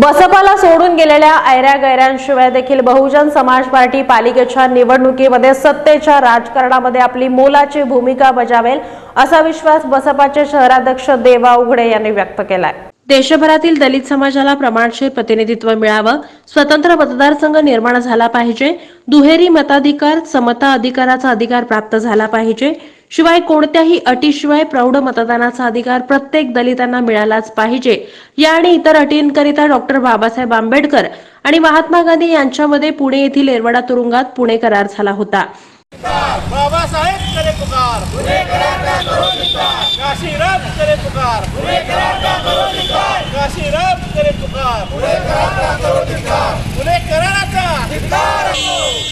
बसपाला सोडून गेलेल्या ऐऱ्या गैऱ्यांशिवाय देखील बहुजन समाज पार्टी पालिकेच्या निवडणुकीमध्ये सत्तेच्या राजकारणामध्ये आपली मोलाची भूमिका बजावेल असा विश्वास बसपाचे शहराध्यक्ष देवा उघडे यांनी व्यक्त केलाय. देशभरातील दलित समाजाला प्रमाणशीर प्रतिनिधित्व मिळावं स्वतंत्र मतदारसंघ निर्माण झाला पाहिजे दुहेरी मताधिकार समता अधिकाराचा अधिकार प्राप्त झाला पाहिजे शिवाय कोणत्याही अटीशिवाय प्रौढ मतदानाचा अधिकार प्रत्येक दलितांना मिळालाच पाहिजे या आणि इतर अटींकरिता डॉक्टर बाबासाहेब आंबेडकर आणि महात्मा गांधी यांच्यामध्ये पुणे येथील येरवडा तुरुंगात पुणे करार झाला होता बाबासाहेब करे पुकार काशीराम करे पुकार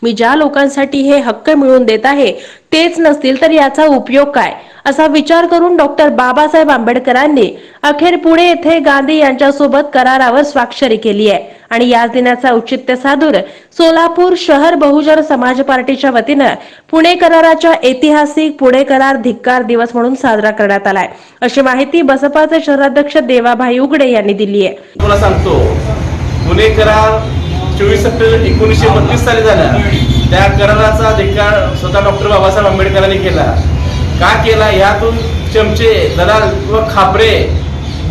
मी ज्या लोकांसाठी हे हक्क मिळवून देत आहे तेच नसतील तर याचा उपयोग काय? असा विचार करून डॉक्टर बाबासाहेब आंबेडकरांनी अखेर पुणे येथे गांधी यांच्यासोबत करारावर स्वाक्षरी केली आहे. आणि याच दिनाचा औचित्य साधून सोलापूर शहर बहुजन समाज पार्टीच्या वतीनं पुणे कराराच्या ऐतिहासिक पुणे करार धिक्कार दिवस म्हणून साजरा करण्यात आलाय. अशी माहिती बसपाचे शहराध्यक्ष देवाभाई उगडे यांनी दिली आहे. तुला सांगतो पुणे करार चोवीस सप्टेंबर एकोणीसशे बत्तीस साली झाला. त्या कराराचा धिक्कार स्वतः डॉक्टर बाबासाहेब आंबेडकरांनी केला. का केला? यातून चमचे दलाल व खापरे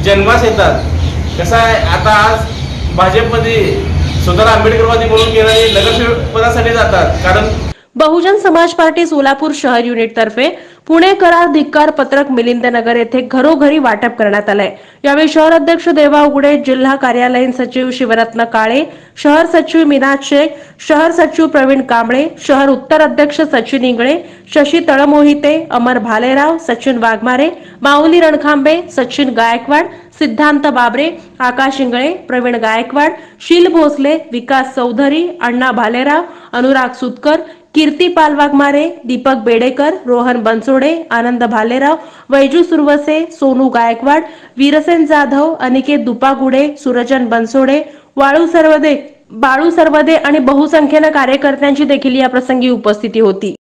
जन्मास येतात. कसं आहे? आता आज भाजपमध्ये स्वतःला आंबेडकरवादी म्हणून गेणारे नगरसेवक पदासाठी जातात. कारण बहुजन समाज पार्टी सोलापूर शहर युनिट तर्फे पुणे करार धिक्कार पत्रक मिलिंद नगर येथे घरोघरी वाटप करण्यात आलंय. यावेळी शहर अध्यक्ष देवा उघडे जिल्हा कार्यालयीन सचिव शिवरत्न काळे शहर सचिव मीनाज शेख शहर सचिव प्रवीण कांबळे शहर उत्तर अध्यक्ष सचिन इंगळे शशी तळमोहिते अमर भालेराव सचिन वाघमारे माऊली रणखांबे सचिन गायकवाड सिद्धांत बाबरे आकाश इंगळे प्रवीण गायकवाड शील भोसले विकास चौधरी अण्णा भालेराव अनुराग सुतकर कीर्ती पालवागमारे दीपक बेडेकर रोहन बनसोडे आनंद भालेराव वैजू सुरवसे सोनू गायकवाड वीरसेन जाधव अनिकेत दुपागुडे सुरजन बनसोडे वाळू सर्वदे बाळू सर्वदे आणि बहुसंख्येनं कार्यकर्त्यांची देखील या प्रसंगी उपस्थिती होती.